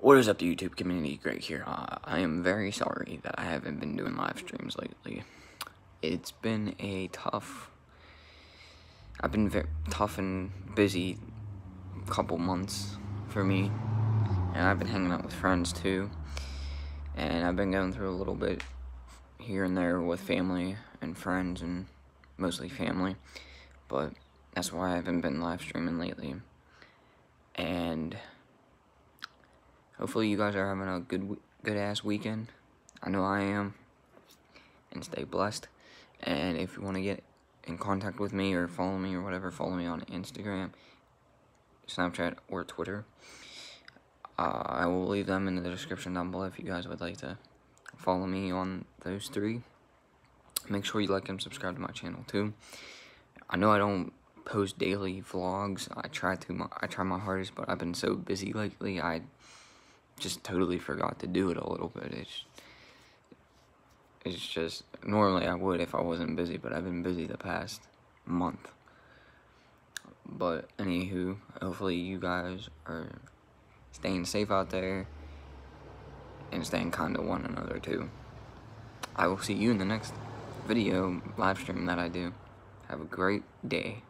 What is up, the YouTube community? Greg here. Uh, I am very sorry that I haven't been doing live streams lately. It's been a tough. I've been very tough and busy couple months for me, and I've been hanging out with friends too. And I've been going through a little bit here and there with family and friends, and mostly family. But that's why I haven't been live streaming lately. And Hopefully you guys are having a good good ass weekend. I know I am. And stay blessed. And if you want to get in contact with me or follow me or whatever, follow me on Instagram, Snapchat, or Twitter. Uh, I will leave them in the description down below if you guys would like to follow me on those three. Make sure you like and subscribe to my channel too. I know I don't post daily vlogs. I try to. I try my hardest, but I've been so busy lately. I just totally forgot to do it a little bit. It's it's just normally I would if I wasn't busy, but I've been busy the past month. But anywho, hopefully you guys are staying safe out there and staying kind to one another too. I will see you in the next video live stream that I do. Have a great day.